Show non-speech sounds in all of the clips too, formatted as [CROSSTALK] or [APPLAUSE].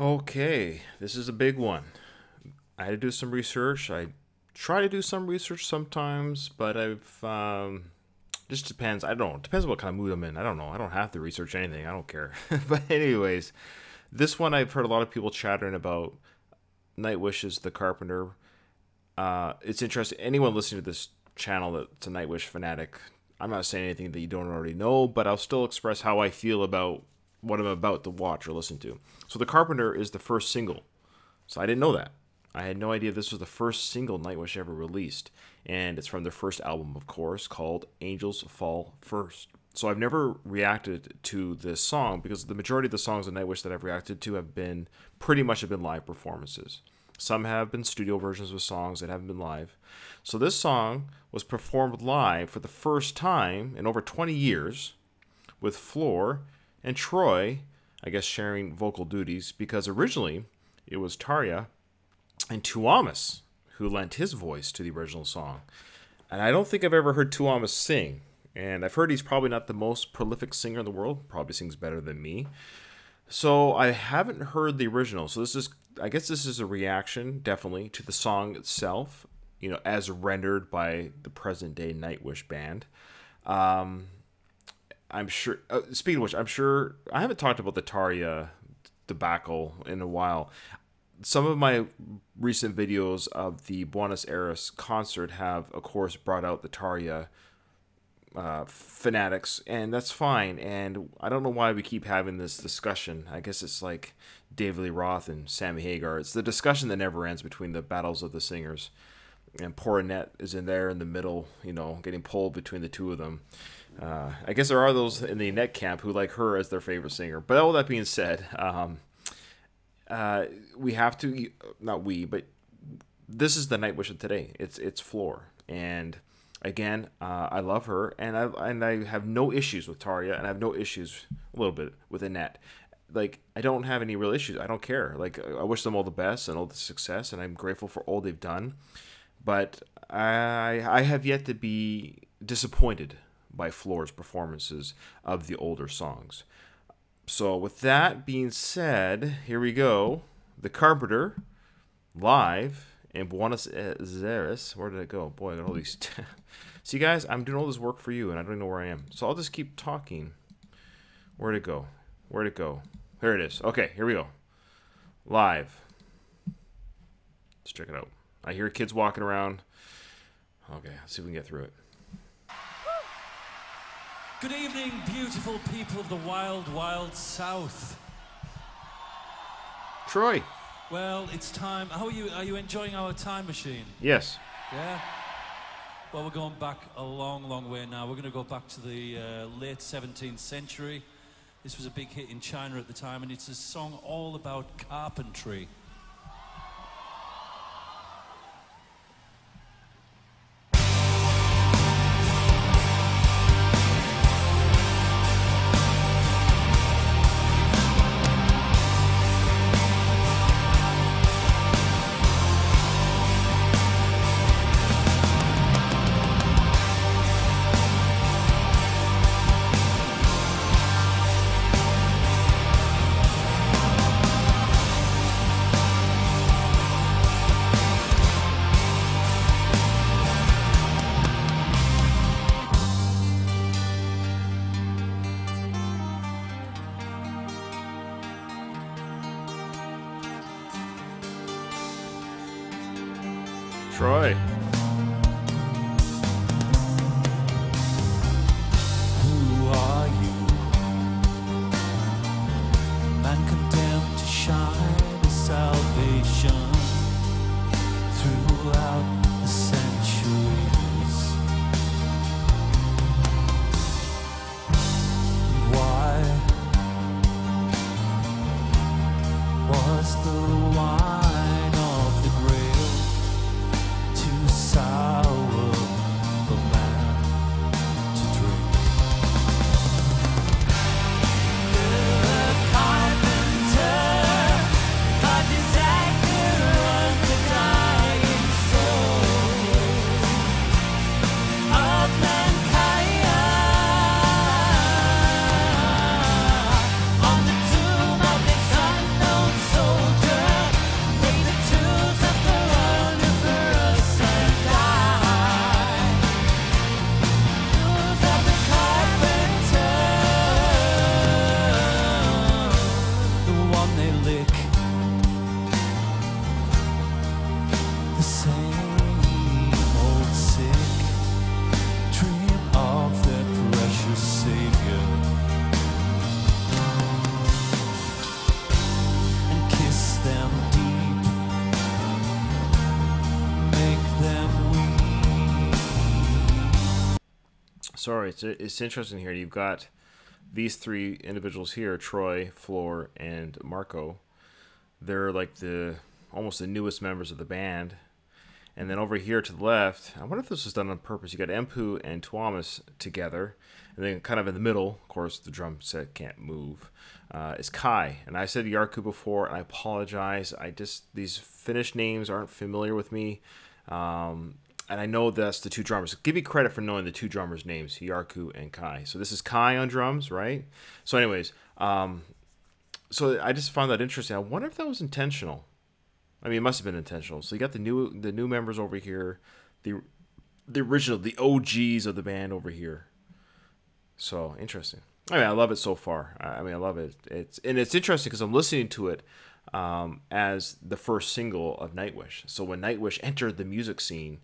Okay, this is a big one. I had to do some research. I try to do some research sometimes, but I've um, just depends. I don't know. Depends what kind of mood I'm in. I don't know. I don't have to research anything. I don't care. [LAUGHS] but anyways, this one I've heard a lot of people chattering about. Nightwish is the Carpenter. Uh, it's interesting. Anyone listening to this channel that's a Nightwish fanatic, I'm not saying anything that you don't already know, but I'll still express how I feel about what I'm about to watch or listen to. So The Carpenter is the first single. So I didn't know that. I had no idea this was the first single Nightwish ever released. And it's from their first album, of course, called Angels Fall First. So I've never reacted to this song because the majority of the songs of Nightwish that I've reacted to have been pretty much have been live performances. Some have been studio versions of songs that haven't been live. So this song was performed live for the first time in over 20 years with Floor and Troy, I guess, sharing vocal duties because originally it was Tarja and Tuomas who lent his voice to the original song. And I don't think I've ever heard Tuomas sing. And I've heard he's probably not the most prolific singer in the world, probably sings better than me. So I haven't heard the original. So this is, I guess, this is a reaction, definitely, to the song itself, you know, as rendered by the present day Nightwish band. Um, I'm sure. Uh, speaking of which, I'm sure I haven't talked about the Tarja debacle in a while. Some of my recent videos of the Buenos Aires concert have, of course, brought out the Tarja uh, fanatics, and that's fine. And I don't know why we keep having this discussion. I guess it's like David Lee Roth and Sammy Hagar. It's the discussion that never ends between the battles of the singers. And poor Anette is in there in the middle, you know, getting pulled between the two of them. Uh, I guess there are those in the net camp who like her as their favorite singer. But all that being said, um, uh, we have to not we, but this is the Nightwish of today. It's it's Floor, and again, uh, I love her, and I and I have no issues with Tarja, and I have no issues a little bit with Anette. Like I don't have any real issues. I don't care. Like I wish them all the best and all the success, and I'm grateful for all they've done. But I I have yet to be disappointed by Floor's performances of the older songs. So, with that being said, here we go. The Carpenter live in Buenos Aires. Where did it go? Boy, I got all these. [LAUGHS] See, guys, I'm doing all this work for you, and I don't know where I am. So I'll just keep talking. Where'd it go? Where'd it go? Here it is. Okay, here we go. Live. Let's check it out. I hear kids walking around. Okay, let's see if we can get through it. Good evening, beautiful people of the wild, wild south. Troy. Well, it's time. How are you? Are you enjoying our time machine? Yes. Yeah. Well, we're going back a long, long way now. We're going to go back to the uh, late 17th century. This was a big hit in China at the time, and it's a song all about carpentry. Troy. Who are you? Man condemned to shine his salvation Sorry, it's it's interesting here. You've got these three individuals here: Troy, Floor, and Marco. They're like the almost the newest members of the band. And then over here to the left, I wonder if this was done on purpose. You got Emppu and Tuomas together, and then kind of in the middle, of course, the drum set can't move. Uh, is Kai, and I said Yarku before, and I apologize. I just these Finnish names aren't familiar with me. Um, and I know that's the two drummers. Give me credit for knowing the two drummers' names, Yarku and Kai. So this is Kai on drums, right? So, anyways, um, so I just found that interesting. I wonder if that was intentional. I mean, it must have been intentional. So you got the new the new members over here, the the original, the OGs of the band over here. So interesting. I mean, I love it so far. I mean, I love it. It's and it's interesting because I'm listening to it um, as the first single of Nightwish. So when Nightwish entered the music scene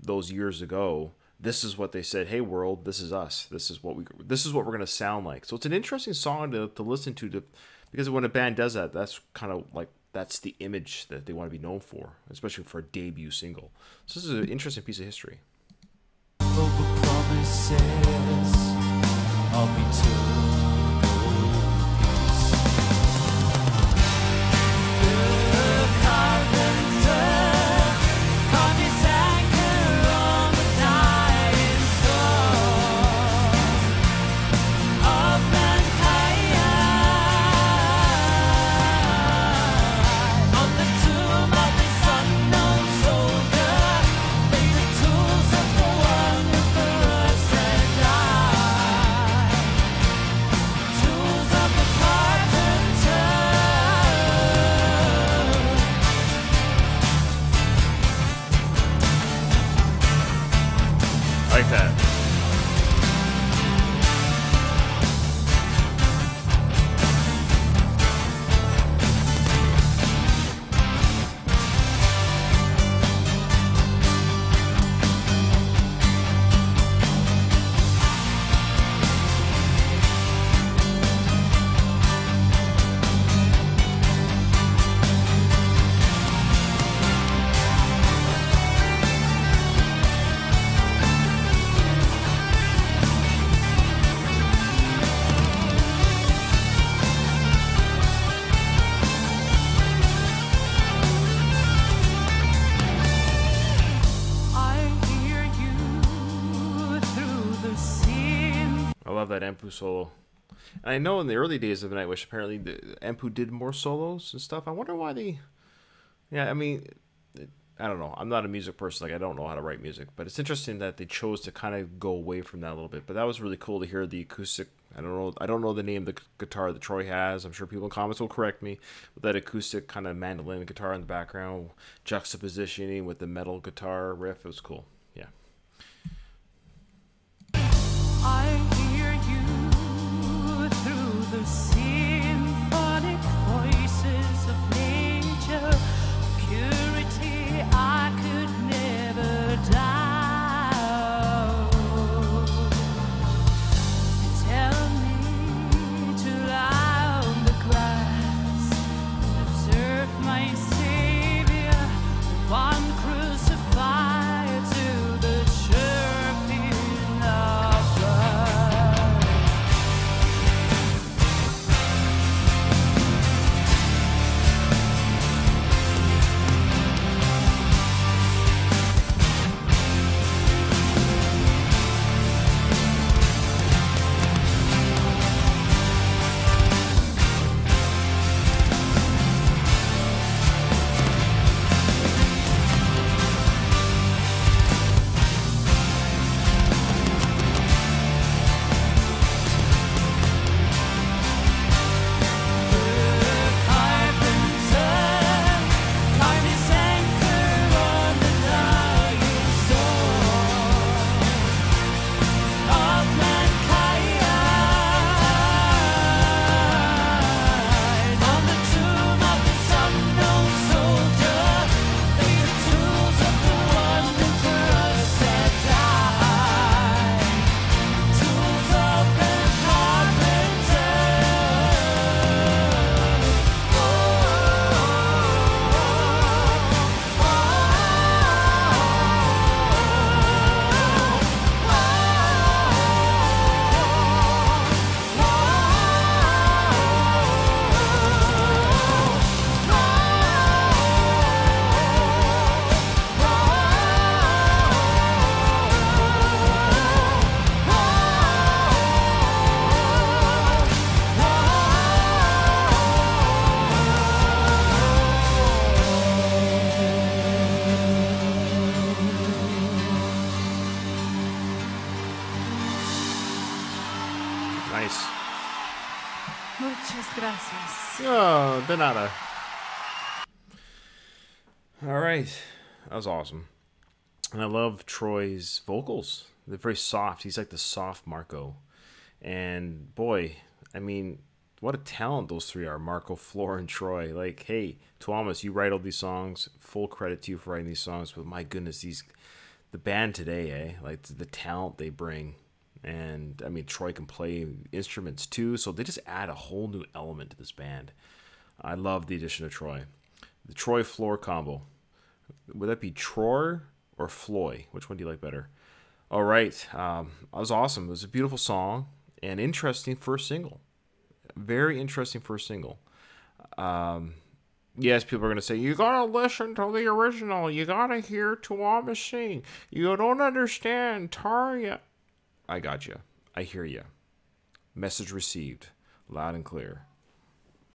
those years ago, this is what they said. Hey, world, this is us. This is what we. This is what we're gonna sound like. So it's an interesting song to, to listen to, to because when a band does that, that's kind of like that's the image that they want to be known for, especially for a debut single. So this is an interesting piece of history. Love that Emppu solo. And I know in the early days of Nightwish, apparently the Emppu did more solos and stuff. I wonder why they. Yeah, I mean, I don't know. I'm not a music person. Like I don't know how to write music, but it's interesting that they chose to kind of go away from that a little bit. But that was really cool to hear the acoustic. I don't know. I don't know the name of the guitar that Troy has. I'm sure people in comments will correct me. But that acoustic kind of mandolin guitar in the background, juxtapositioning with the metal guitar riff, it was cool. Yeah. I through the Muchas gracias. Oh, de nada. All right. That was awesome. And I love Troy's vocals. They're very soft. He's like the soft Marco. And boy, I mean, what a talent those three are Marco, Floor, and Troy. Like, hey, Thomas, you write all these songs. Full credit to you for writing these songs. But my goodness, these, the band today, eh? Like the talent they bring. And I mean, Troy can play instruments too. So they just add a whole new element to this band. I love the addition of Troy. The Troy Floor combo. Would that be Troy or Floy? Which one do you like better? All right. Um, that was awesome. It was a beautiful song and interesting first single. Very interesting first single. Um, yes, people are going to say, you got to listen to the original. You got to hear Tuama sing. You don't understand Tarja. I got you. I hear you. Message received. Loud and clear.